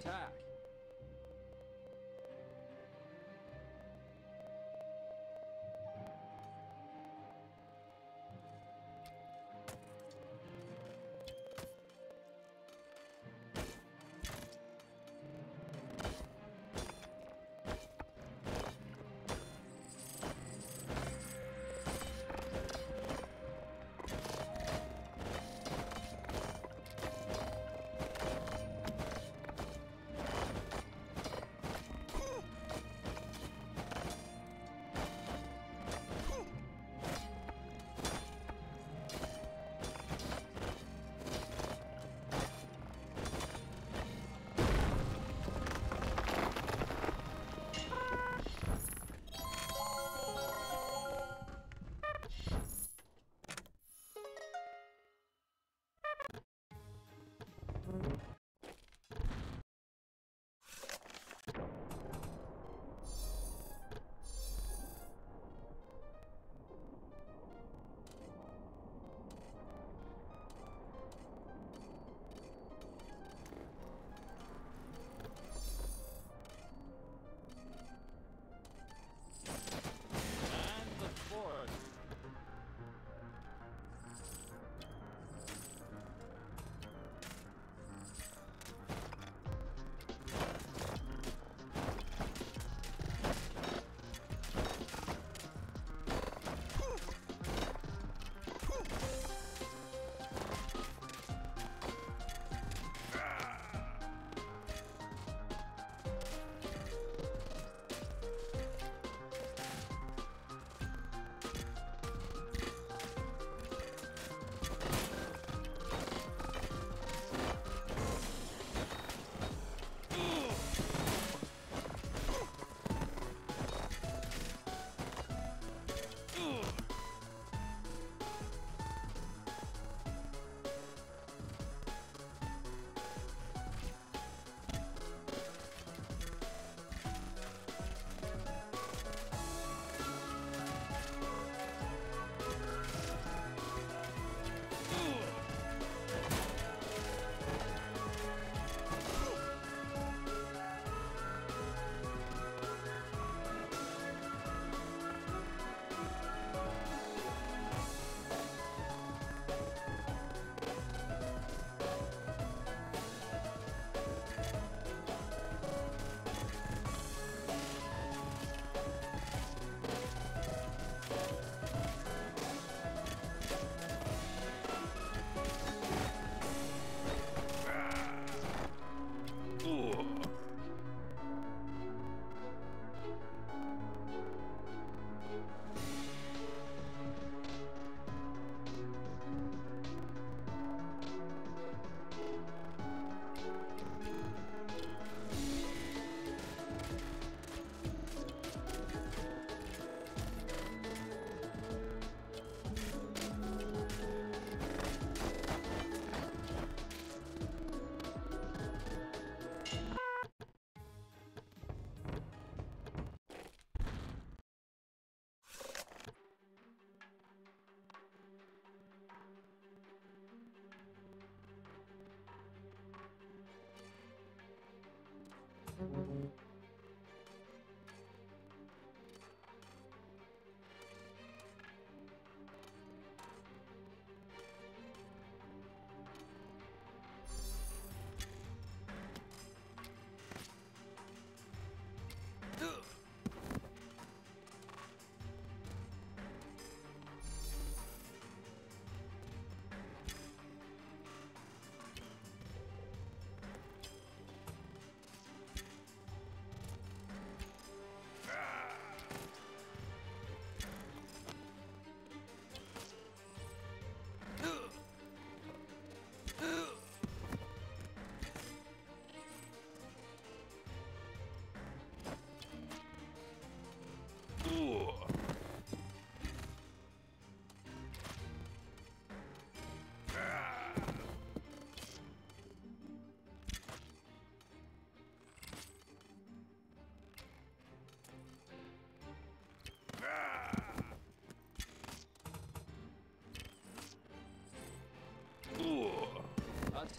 Attack!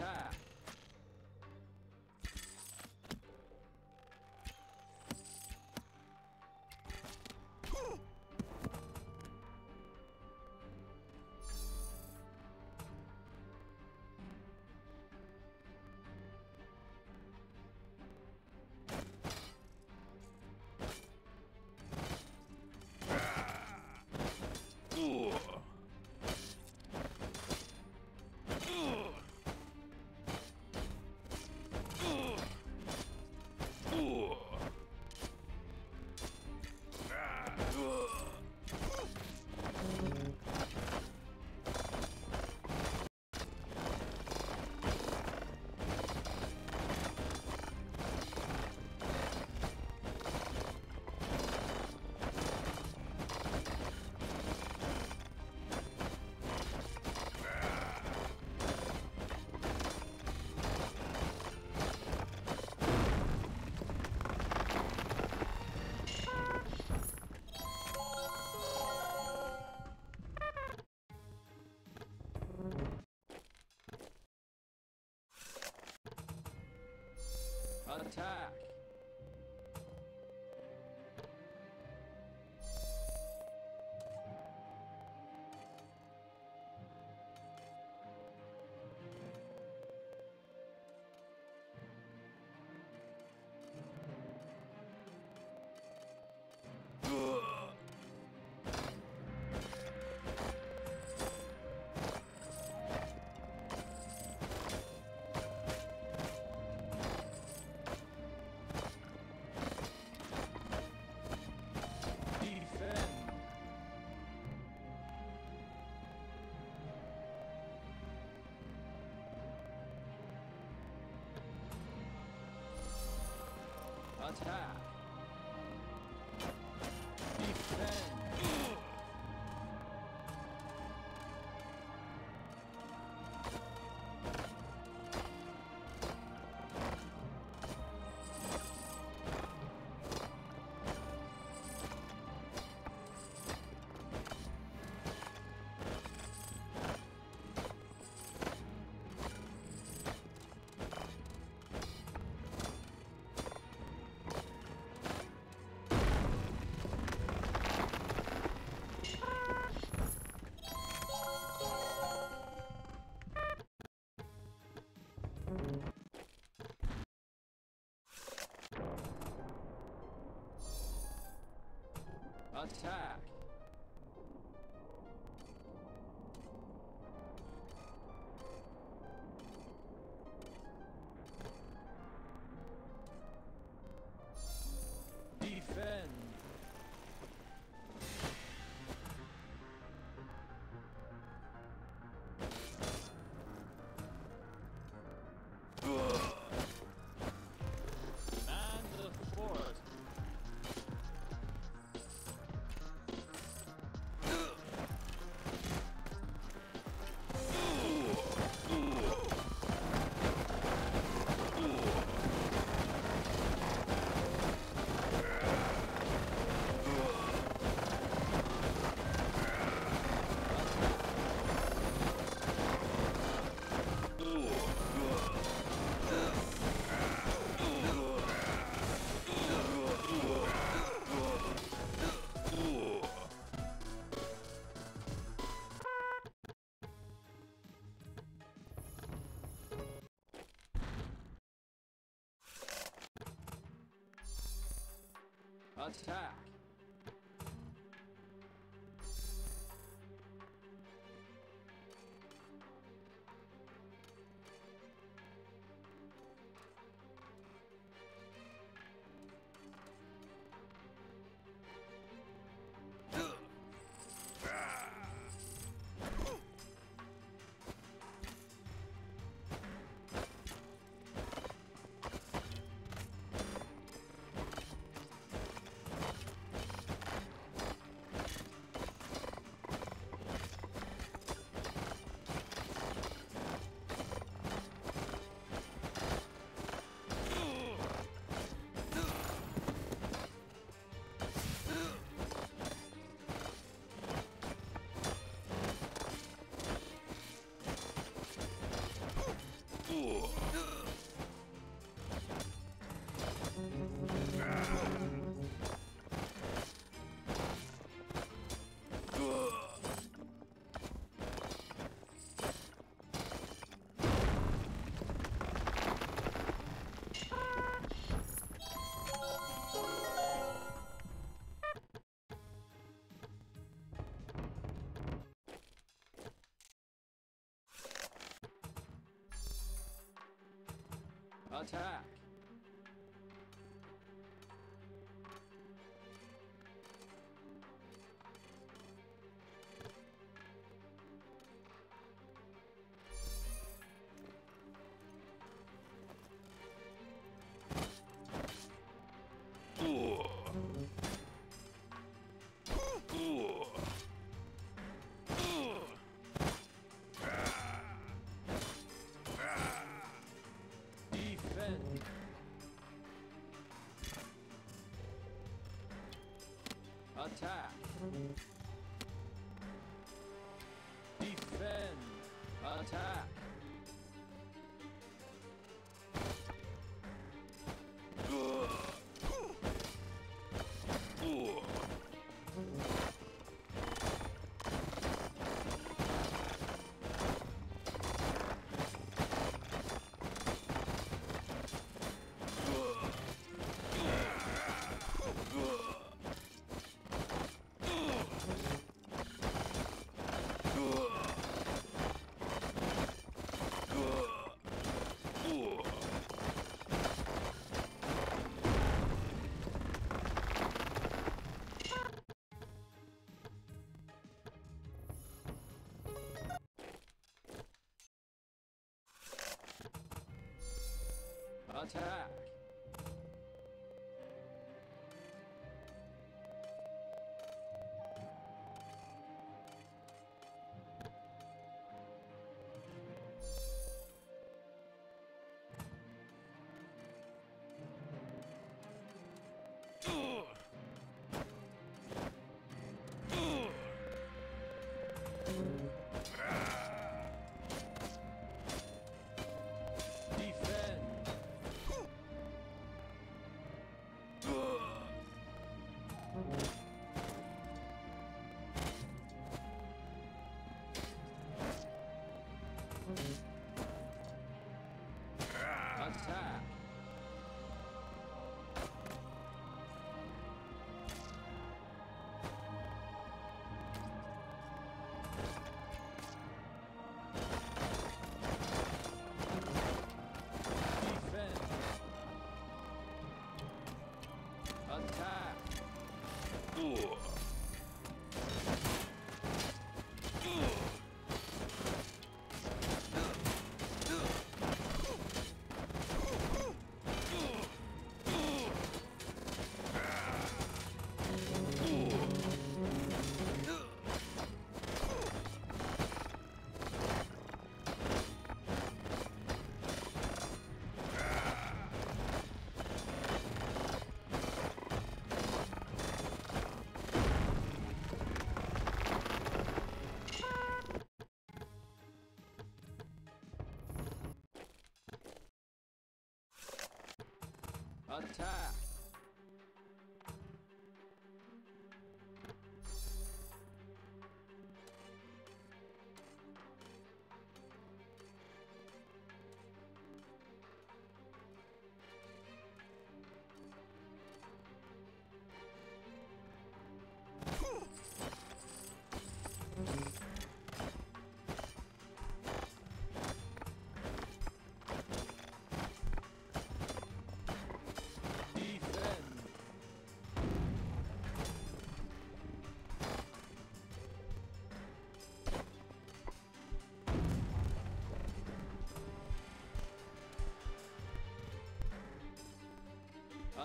Attack! Attack! Attack! Defend! Attack! Attack! Attack! Defend! Attack! Attack. Defend. Attack.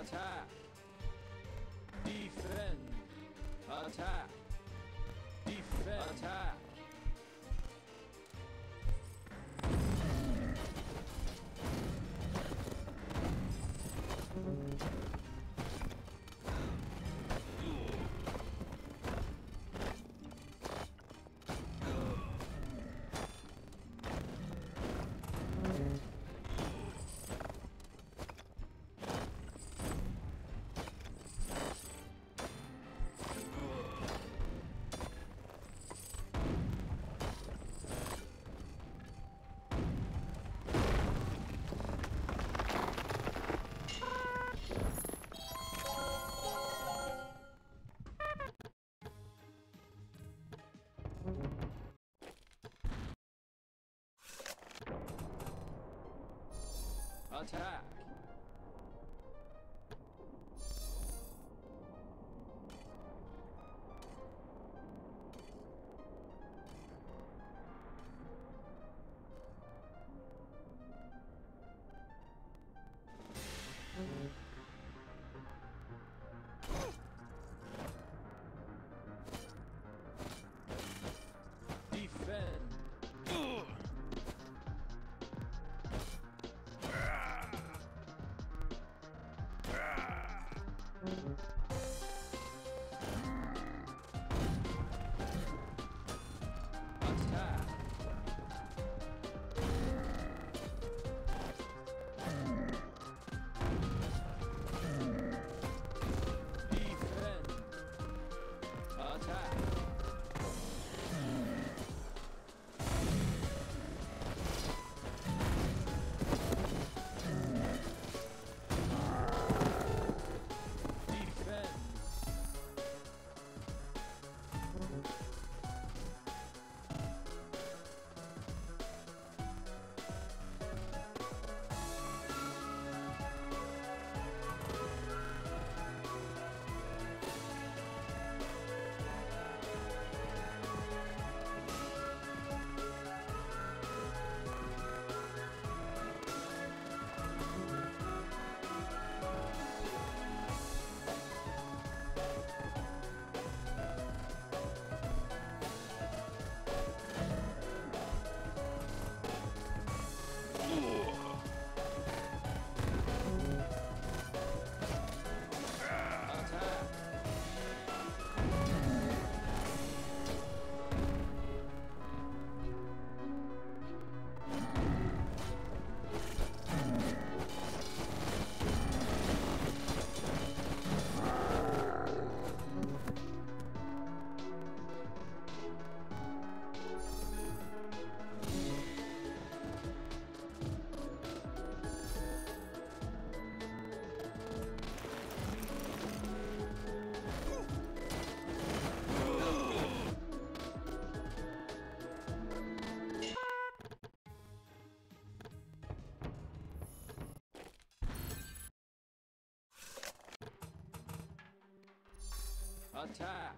Attack. Defend. Attack. Attack. Attack!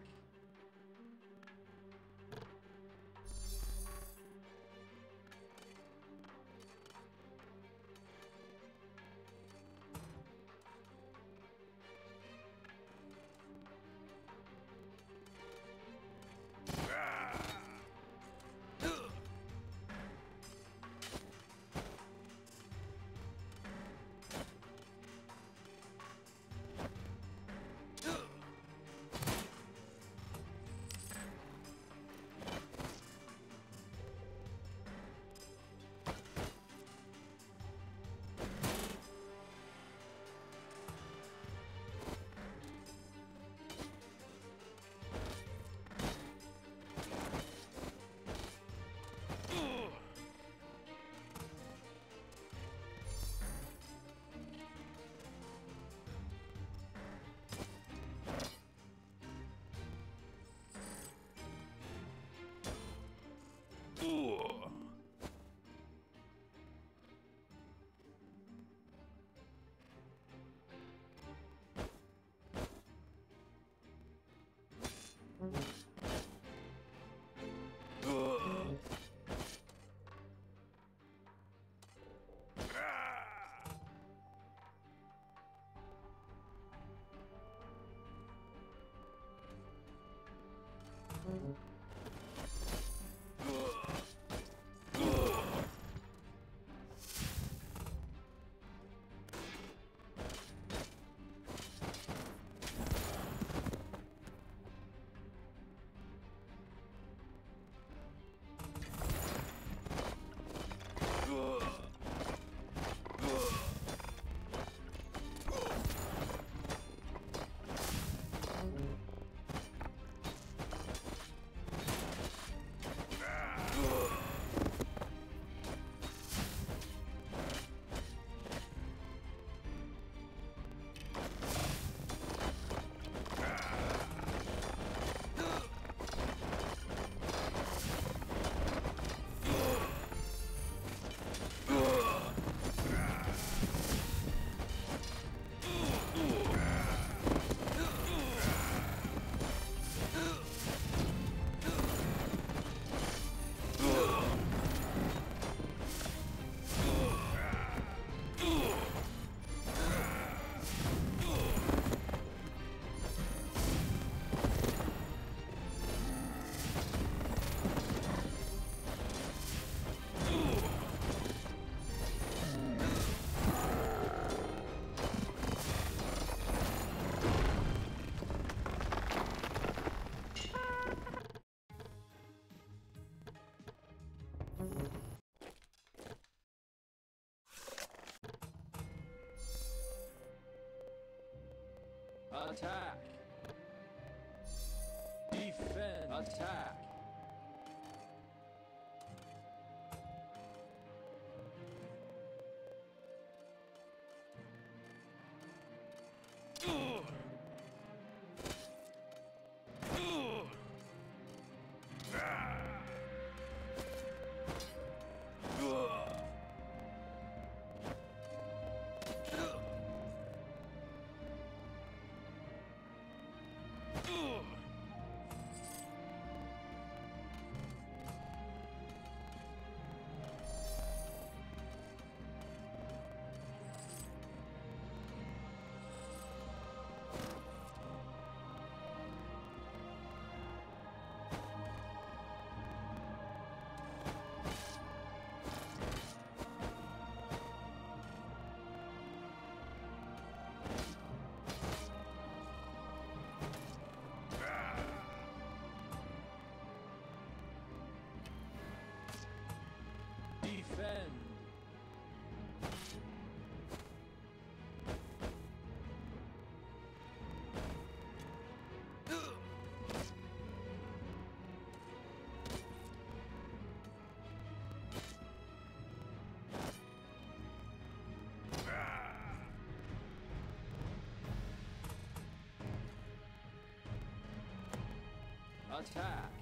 Attack! Attack!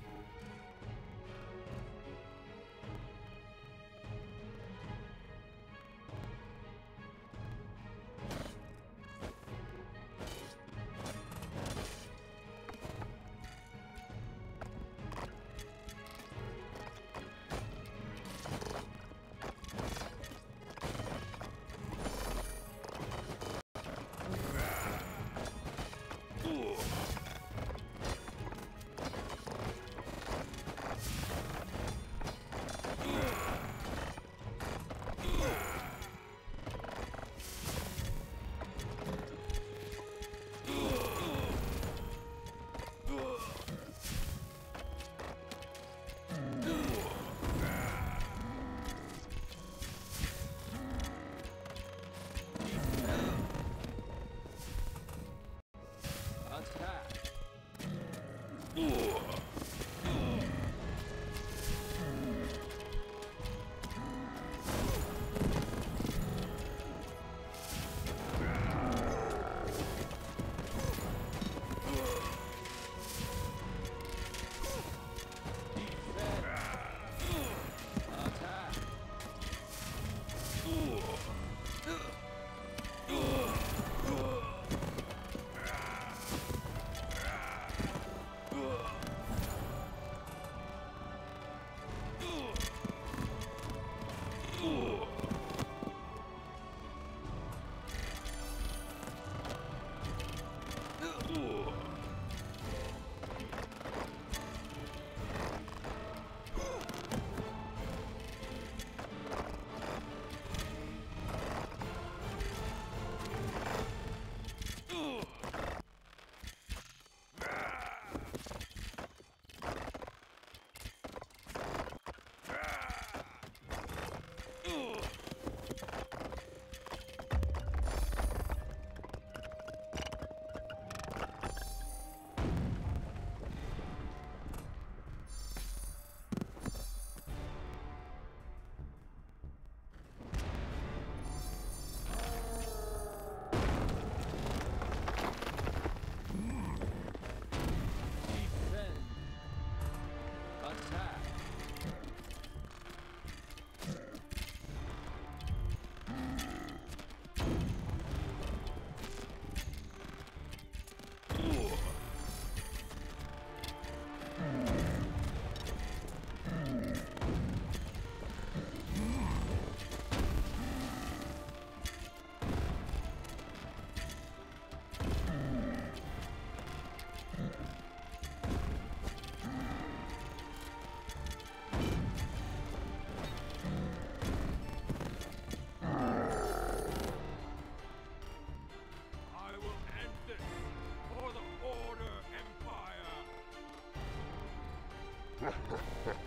This ends now!